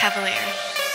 Cavalier.